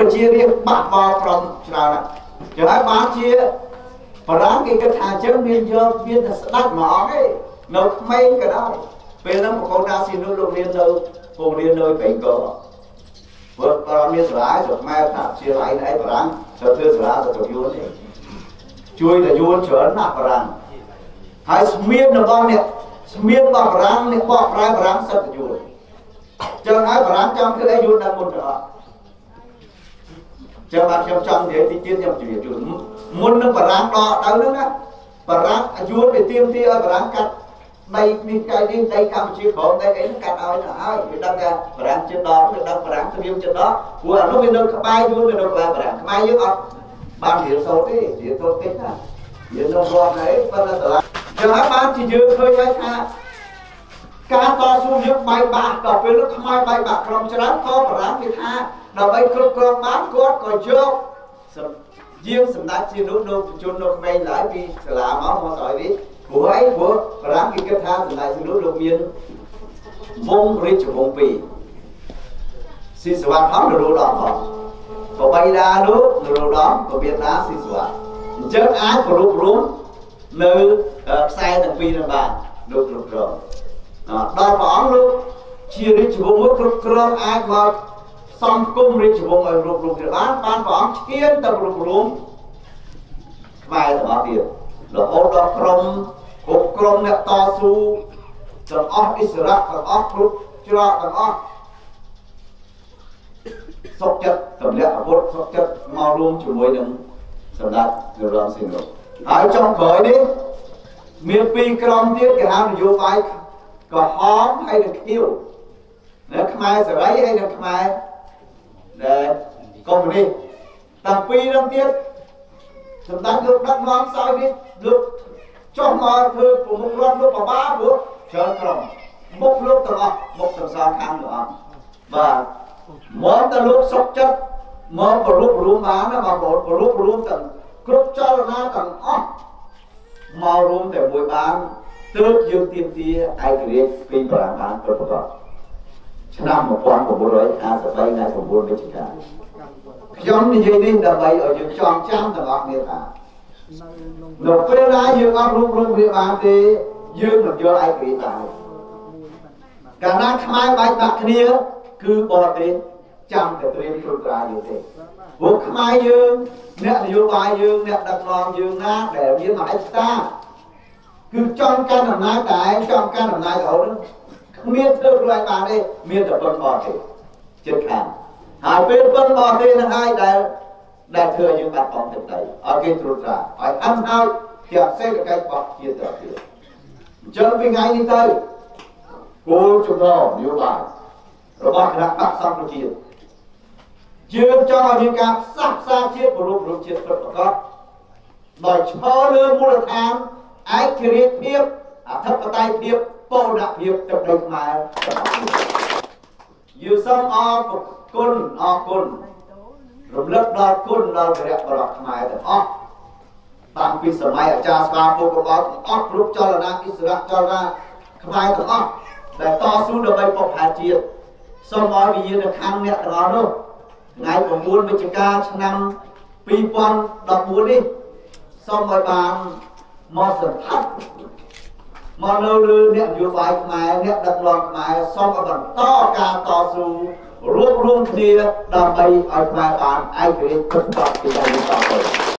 ប្រជារាស្ត្របាក់បោក្រុមច្រើនណាស់ចឹងហើយបានជាបារាំងគេគិតថាអញ្ចឹងមានយកមានតែស្ដាច់មកអស់ទេនៅក្មេងក៏ដោយពេលហ្នឹងបកូនដាស៊ីនុលោករៀននៅពងរៀននៅបេងកោព្រោះបារាំងមានសាលាស្រុកខ្មែរថាជាឡៃណៃបារាំងត្រូវធ្វើសាលាទៅយួនទេជួយតែយួនច្រើនណាស់បារាំងហើយស្មៀនរបស់អ្នកស្មៀនរបស់បារាំងអ្នកបកប្រែបារាំងសិតតែយួនចឹងហើយបារាំងចង់ធ្វើអីយួនដល់មុនទៅអត់ ចឹងបាទខ្ញុំចង់និយាយទីទៀតខ្ញុំជម្រាបជូនមុននឹងបារាំងដកទៅហ្នឹងណាបារាំងយួនវាទៀមទីឲ្យបារាំងកាត់ដីនេះកែនេះដីកម្ពុជាក្រមដីអីហ្នឹងកាត់ឲ្យទៅហើយវាដឹងថាបារាំងជិតដល់វាដឹងបារាំងត្រៀមជិតដល់ព្រោះអានោះវានៅក្បែរយួនវានៅក្បែរបារាំងខ្មែរយើងអត់បានរៀនសូត្រទេរៀនសូត្រតិចណារៀននៅរដ្ឋហើយប៉ុន្តែសាលាចឹងហើយបានជាយើងឃើញហើយថា ការតស៊ូយើងបាយបាក់ដល់ពេលនោះខ្មែរបាយបាក់ក្រុមច្រើនក៏បារាំងគេថាដើម្បីគ្រប់គ្រងបានគាត់ក៏យកយាងសម្ដេចជានោះលោកជននៅក្មេងឡើយពីសាលាមកមកស្អីនេះព្រោះអីព្រោះបារាំងគេគិតថាសម្ដេចជានោះលោកមានវងរាជវង្សពីរស៊ីសវណ្ណផងនរោត្តមផងក៏បីតានោះនរោត្តមក៏មានតាស៊ីសវណ្ណអញ្ចឹងអាចប្រੂបរួមនៅខ្សែទាំងពីរនឹងបានលោកគ្រប់គ្រង ដល់ព្រះអង្គលោកជារាជវង្សមួយគ្រប់គ្រងអាចមកសំគុំរាជវង្សឲ្យគ្រប់គ្រងបានបានព្រះអង្គឈានទៅគ្រប់គ្រងខ្មែរទាំងអស់ទៀតរហូតដល់ក្រុមគ្រប់ក្រុមអ្នកតស៊ូទាំងអស់អិសរៈទាំងអស់គ្រប់ច្រកទាំងអស់សុខចិត្តទម្លាក់អាវុធសុខចិត្តមករួមជាមួយនឹងសម្ដេចនរោត្តមសីហនុហើយចុងក្រោយនេះមានពីរក្រុមទៀតគេហៅនយោបាយ ក្រហមហើយនឹងខៀវនៅខ្មែរសេរីហើយនឹងខ្មែរដែលកុម្មុយនីសតាំងពីរនឹងទៀតសម្ដេចលោកដឹកនាំសោយនេះលោកចុះមកធ្វើប្រមុខរដ្ឋលោកបបាព្រោះច្រើនក្រុមមុខលោកទាំងអស់មុខទាំងសងខាងទាំងអស់បាទមកតែលោកសុកចិត្តមកប្រលប់រួមបានណាបងប្អូនប្រលប់រួមទាំងគ្រប់ចលនាទាំងអស់មករួមតែមួយបាន ទើបយើងទៀមទាឯករាជ្យពីបារាំងបានប្រកបឆ្នាំ1953ថ្ងៃ9វិច្ឆិកាខ្ញុំនិយាយនេះដើម្បីឲ្យយើងចងចាំទាំងអស់គ្នាថានៅពេលណាយើងអត់រួមរងវាបានទេយើងនឹងយកឯករាជ្យបានកាលណាខ្មែរបែកបាក់គ្នាគឺបរទេសចាំតែត្រៀមធ្វើការយើងទេព្រោះខ្មែរយើងអ្នកនយោបាយយើងអ្នកដឹកនាំយើងណាដែលមានឯកតា គឺចង់កាន់អំណាចតែឯងចង់កាន់អំណាចរហូតគ្មានធ្វើខ្លួនឯងបានទេមានតែប៉ុនបរទេសចិត្តខាងហើយពេលប៉ុនបរទេសនឹងហើយដែលដែលធ្វើឲ្យយើងបាត់បង់ទឹកដីឲ្យគេត្រួតត្រាឲ្យអន់ហើយទាំងសេដ្ឋកិច្ចរបស់ជាតិទៅទៀតអញ្ចឹងពីថ្ងៃនេះទៅគោលចំណងនយោបាយរបស់គណៈបកសង្គ្រោះជាតិយើងចង់ឲ្យមានការផ្សះផ្សាជាតិប្រពៃជាតិពិតប្រាកដដោយឈរលើមូលដ្ឋាន ឯករាជ្យភាពអធិបតេយ្យភាពបូរណភាពទឹកដីខ្មែរយើងសូមអរគុណអរគុណរំលឹកដល់គុណដល់ព្រះបរតខ្មែរទាំងអស់តាំងពីសម័យអាចារ្យស្វាពុទ្ធរបស់ទាំងអស់គ្រប់ចលនាអិសរៈចលនាខ្មែរទាំងអស់ដែលតស៊ូដើម្បីពុកផាជាតិសូមឲ្យវិញ្ញាណខណ្ឌអ្នកទាំងអស់នោះថ្ងៃ9វិច្ឆិកាឆ្នាំ2014នេះសូមឲ្យបាន មកសន្តិមកនៅលើអ្នកនយោបាយខ្មែរអ្នកដឹកនាំខ្មែរសូមឲ្យបន្តការតស៊ូរួមរួមគ្នាដើម្បីឲ្យខ្មែរបានឯករាជ្យពិតប្រាកដពីដល់នេះតទៅ